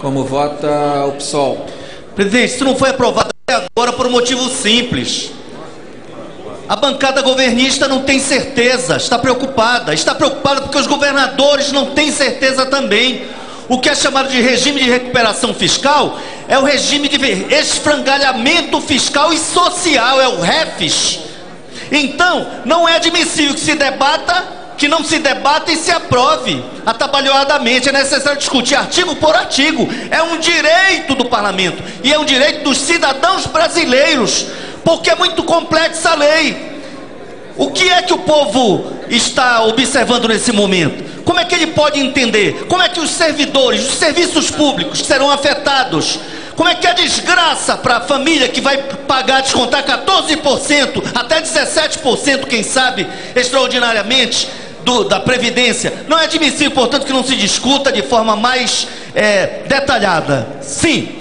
Como vota o PSOL? Presidente, isso não foi aprovado até agora por um motivo simples. A bancada governista não tem certeza, está preocupada. Está preocupada porque os governadores não têm certeza também. O que é chamado de regime de recuperação fiscal é o regime de esfrangalhamento fiscal e social, é o REFIS. Então, não é admissível que se debata que não se debata e se aprove atabalhoadamente. É necessário discutir artigo por artigo. É um direito do parlamento e é um direito dos cidadãos brasileiros, porque é muito complexa a lei. O que é que o povo está observando nesse momento? Como é que ele pode entender? Como é que os servidores, os serviços públicos serão afetados? Como é que é desgraça para a família que vai pagar, descontar 14%, até 17%, quem sabe, extraordinariamente, do, da Previdência. Não é admissível, portanto, que não se discuta de forma mais é, detalhada. Sim,